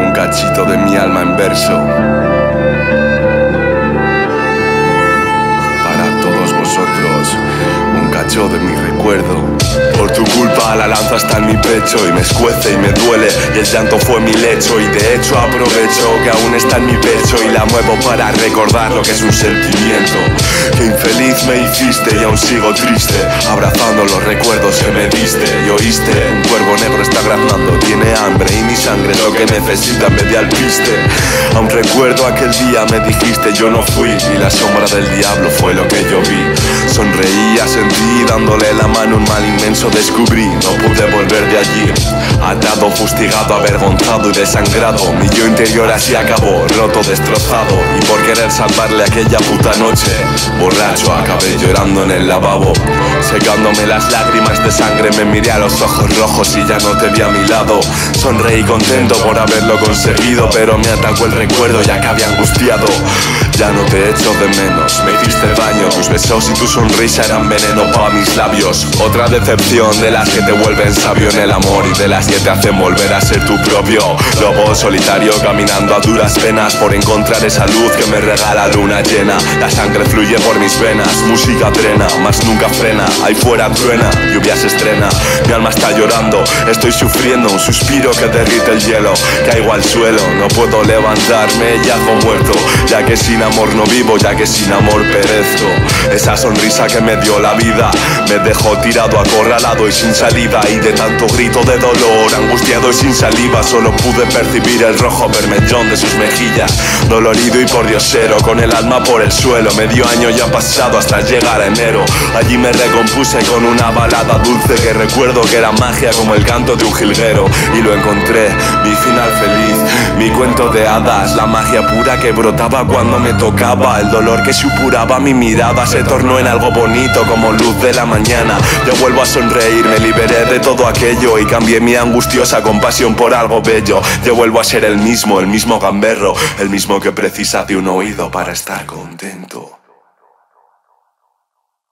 un cachito de mi alma en verso. Para todos vosotros, un cacho de mi recuerdo. Por tu culpa la lanza está en mi pecho y me escuece y me duele y el llanto fue mi lecho y de hecho aprovecho que aún está en mi pecho y la muevo para recordar lo que es un sentimiento que infeliz me hiciste y aún sigo triste abrazando los recuerdos que me diste y oíste hambre y mi sangre lo que necesita de alpiste. Aún recuerdo aquel día me dijiste yo no fui y la sombra del diablo fue lo que yo vi. Sonreía, sentí dándole la mano un mal inmenso descubrí, no pude. Atado, fustigado, avergonzado y desangrado, mi yo interior así acabó, roto, destrozado. Y por querer salvarle aquella puta noche, borracho acabé llorando en el lavabo. Secándome las lágrimas de sangre, me miré a los ojos rojos y ya no te vi a mi lado. Sonreí contento por haberlo conseguido, pero me atacó el recuerdo y acabé angustiado. Ya no te echo de menos, me tus besos y tu sonrisa eran veneno para mis labios. Otra decepción de las que te vuelven sabio en el amor y de las que te hacen volver a ser tu propio lobo solitario caminando a duras penas por encontrar esa luz que me regala luna llena. La sangre fluye por mis venas, música trena, más nunca frena. Ahí fuera truena, lluvia se estrena, mi alma está llorando, estoy sufriendo un suspiro que derrite el hielo. Caigo al suelo, no puedo levantarme, yago muerto, ya que sin amor no vivo, ya que sin amor perezco. Esa sonrisa que me dio la vida me dejó tirado, acorralado y sin salida. Y de tanto grito de dolor, angustiado y sin saliva, solo pude percibir el rojo vermellón de sus mejillas. Dolorido y por diosero, con el alma por el suelo. Medio año ya pasado hasta llegar a enero. Allí me recompuse con una balada dulce que recuerdo que era magia como el canto de un jilguero. Y lo encontré, mi final feliz, mi cuento de hadas, la magia pura que brotaba cuando me tocaba. El dolor que supuraba mi mirada se tornó en algo bonito como luz de la mañana. Yo vuelvo a sonreír, me liberé de todo aquello y cambié mi angustiosa compasión por algo bello. Yo vuelvo a ser el mismo, el mismo gamberro, el mismo que precisa de un oído para estar contento.